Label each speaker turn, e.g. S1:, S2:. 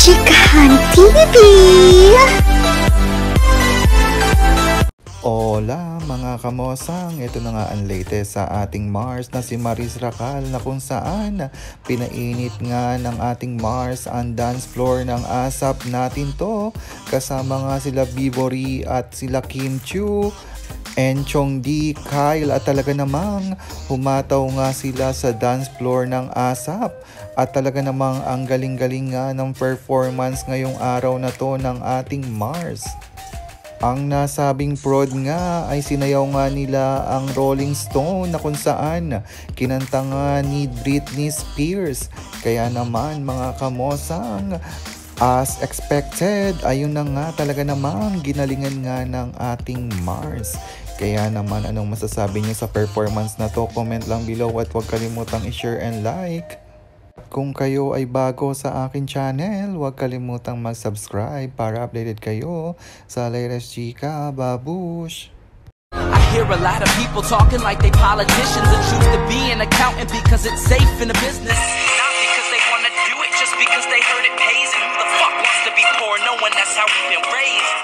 S1: Chikahan TV!
S2: Hola mga kamosang, ito na nga ang latest sa ating Mars na si Maris Racal na kung saan pinainit nga ng ating Mars ang dance floor ng ASAP natin to. Kasama nga sila Bibori at sila Kim Chu and Chong Di, Kyle at talaga namang humataw nga sila sa dance floor ng ASAP at talaga namang ang galing-galing nga ng performance ngayong araw na to ng ating Mars. Ang nasabing prod nga ay sinayaw nga nila ang Rolling Stone na kung saan kinanta nga ni Britney Spears. Kaya naman mga kamosang as expected, ayun na nga talaga namang ginalingan nga ng ating Mars. Kaya naman anong masasabi niyo sa performance na to? Comment lang below at huwag kalimutang i-share and like. Kung kayo ay bago sa akin channel, huwag kalimutang mag-subscribe para updated kayo sa latest chika, babush!
S3: I hear a lot of people talking like they politicians and choose to be an accountant because it's safe in the business. Not because they want to do it, just because they heard it that's how we've been raised?